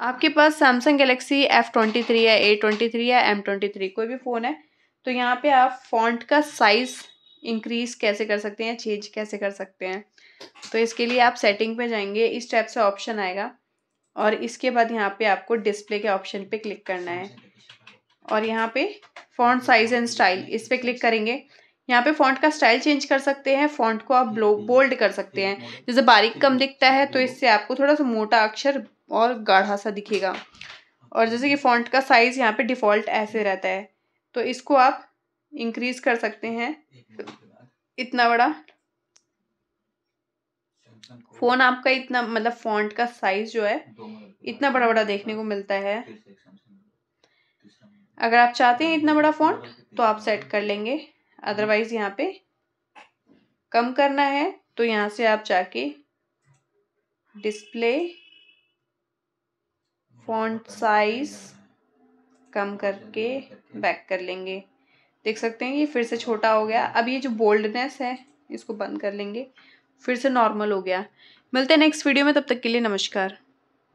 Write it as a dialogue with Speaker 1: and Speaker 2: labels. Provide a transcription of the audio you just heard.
Speaker 1: आपके पास Samsung Galaxy F twenty three या A twenty three या एम ट्वेंटी थ्री कोई भी फ़ोन है तो यहाँ पे आप फ़ॉन्ट का साइज़ इंक्रीज़ कैसे कर सकते हैं चेंज कैसे कर सकते हैं? तो इसके लिए आप सेटिंग पे जाएँगे, इस टाइप से ऑप्शन आएगा, और इसके बाद यहाँ पे आपको डिस्प्ले के ऑप्शन पे क्लिक करना है। और यहाँ पे फ़ॉन्ट साइज़ एंड स्टाइल इस पर क्लिक करेंगे। यहाँ पे फ़ॉन्ट का स्टाइल चेंज कर सकते हैं फ़ॉन्ट को आप बोल्ड कर सकते हैं। जैसे बारीक कम दिखता है तो इससे आपको थोड़ा सा मोटा अक्षर और गाढ़ा सा दिखेगा। और जैसे कि फ़ॉन्ट का साइज़ यहाँ पे डिफ़ॉल्ट ऐसे रहता है। तो इसको आप इंक्रीज़ कर सकते हैं। इतना बड़ा। फ़ोन आपका इतना मतलब फ़ॉन्ट का साइज़ जो है, इतना बड़ा बड़ा देखने को मिलता है। अगर आप चाहते हैं इतना बड़ा फ़ॉन्ट तो आप सेट कर लेंगे। अदरवाइज़ यहाँ पे कम करना है तो यहाँ से आप जाके डिस्प्ले फॉन्ट साइज़ कम करके बैक कर लेंगे। देख सकते हैं ये फिर से छोटा हो गया। अब ये जो बोल्डनेस है, इसको बंद कर लेंगे। फिर से नॉर्मल हो गया। मिलते हैं नेक्स्ट वीडियो में, तब तक के लिए नमस्कार।